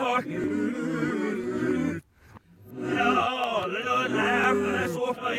Fuck.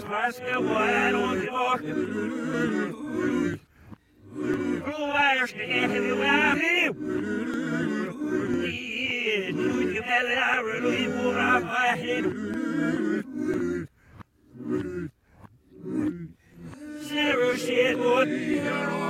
det friske, hvor er du det vok? Nu er jeg skal have det værd liv. Nu er det what?